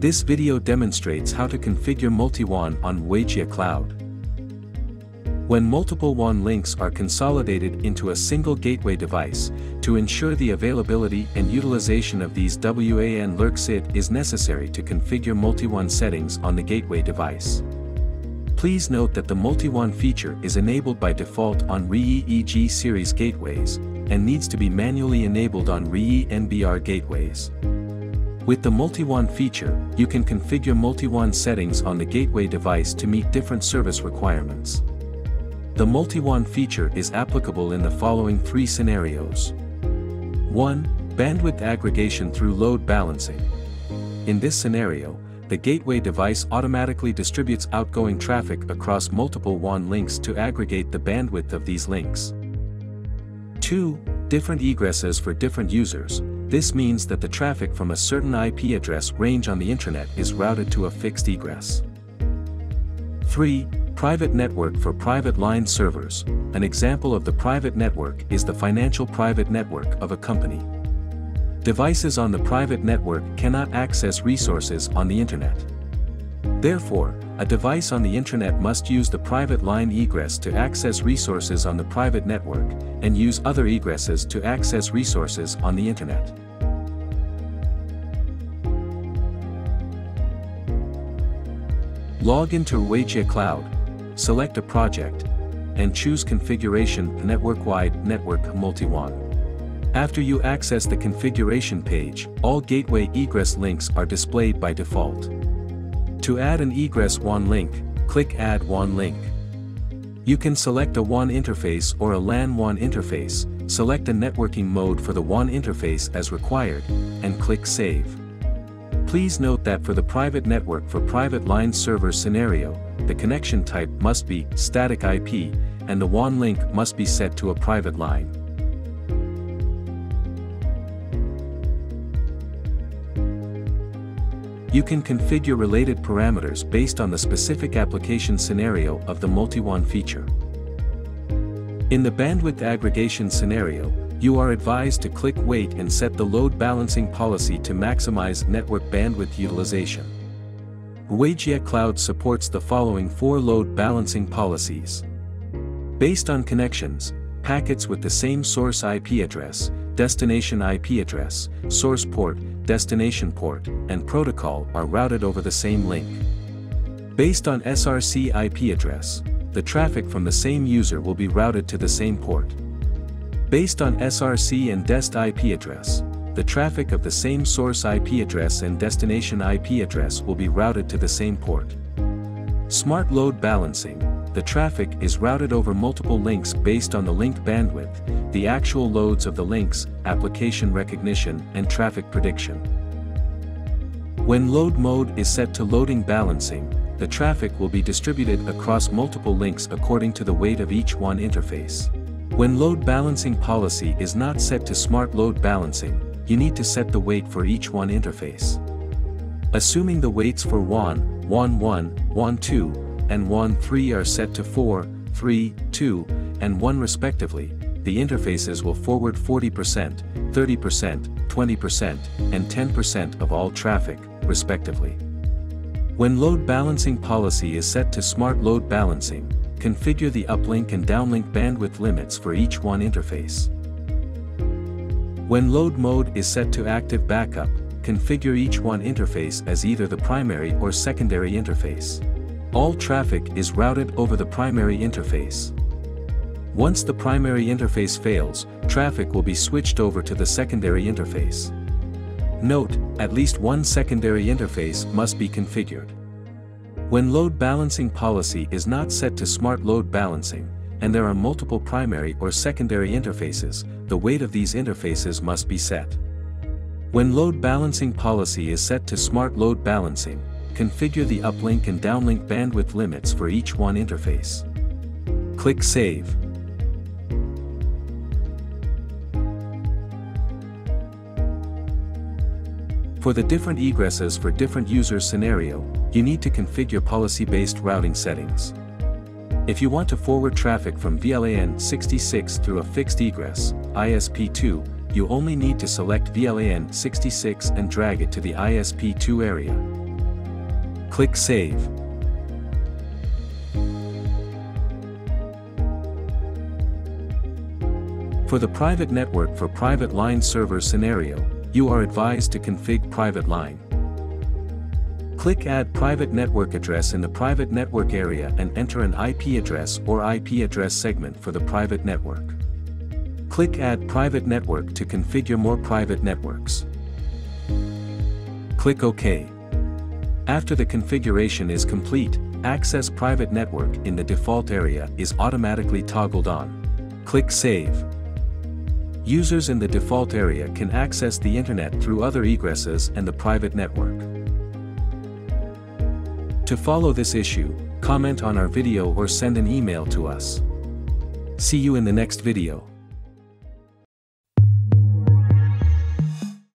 This video demonstrates how to configure multi-WAN on Ruijie Cloud. When multiple WAN links are consolidated into a single gateway device, to ensure the availability and utilization of these WAN lurks it is necessary to configure multi-WAN settings on the gateway device. Please note that the multi-WAN feature is enabled by default on RG-EG series gateways, and needs to be manually enabled on RG-NBR gateways. With the multi-WAN feature, you can configure multi-WAN settings on the gateway device to meet different service requirements. The multi-WAN feature is applicable in the following three scenarios. 1. Bandwidth aggregation through load balancing. In this scenario, the gateway device automatically distributes outgoing traffic across multiple WAN links to aggregate the bandwidth of these links. 2. Different egresses for different users, this means that the traffic from a certain IP address range on the intranet is routed to a fixed egress. 3 private network for private line servers. An example of the private network is the financial private network of a company. Devices on the private network cannot access resources on the internet. Therefore, a device on the internet must use the private line egress to access resources on the private network, and use other egresses to access resources on the internet. Log into Ruijie Cloud, select a project, and choose Configuration Network-Wide Network Multi-WAN. After you access the configuration page, all gateway egress links are displayed by default. To add an egress WAN link, click Add WAN link. You can select a WAN interface or a LAN WAN interface, select a networking mode for the WAN interface as required, and click Save. Please note that for the private network for private line server scenario, the connection type must be static IP, and the WAN link must be set to a private line. You can configure related parameters based on the specific application scenario of the multi-WAN feature. In the bandwidth aggregation scenario, you are advised to click Weight and set the load balancing policy to maximize network bandwidth utilization. Ruijie Cloud supports the following four load balancing policies. Based on connections, packets with the same source IP address, destination IP address, source port, destination port, and protocol are routed over the same link. Based on SRC IP address, the traffic from the same user will be routed to the same port. Based on SRC and DEST IP address, the traffic of the same source IP address and destination IP address will be routed to the same port. Smart load balancing, the traffic is routed over multiple links based on the link bandwidth, the actual loads of the links, application recognition and traffic prediction. When load mode is set to loading balancing, the traffic will be distributed across multiple links according to the weight of each WAN interface. When load balancing policy is not set to smart load balancing, you need to set the weight for each WAN interface. Assuming the weights for WAN, WAN 1, WAN 2, and WAN 3 are set to 4, 3, 2, and 1 respectively, the interfaces will forward 40%, 30%, 20%, and 10% of all traffic, respectively. When load balancing policy is set to smart load balancing, configure the uplink and downlink bandwidth limits for each WAN interface. When load mode is set to active backup, configure each WAN interface as either the primary or secondary interface. All traffic is routed over the primary interface. Once the primary interface fails, traffic will be switched over to the secondary interface. Note, at least one secondary interface must be configured. When load balancing policy is not set to smart load balancing, and there are multiple primary or secondary interfaces, the weight of these interfaces must be set. When load balancing policy is set to smart load balancing, configure the uplink and downlink bandwidth limits for each WAN interface. Click Save. For the different egresses for different user scenario, you need to configure policy-based routing settings. If you want to forward traffic from VLAN 66 through a fixed egress, ISP2, you only need to select VLAN 66 and drag it to the ISP2 area. Click Save. For the private network for private line server scenario, you are advised to config private line. Click Add Private Network Address in the private network area and enter an IP address or IP address segment for the private network. Click Add Private Network to configure more private networks. Click OK. After the configuration is complete, Access Private Network in the default area is automatically toggled on. Click Save. Users in the default area can access the internet through other egresses and the private network. To follow this issue, comment on our video or send an email to us. See you in the next video.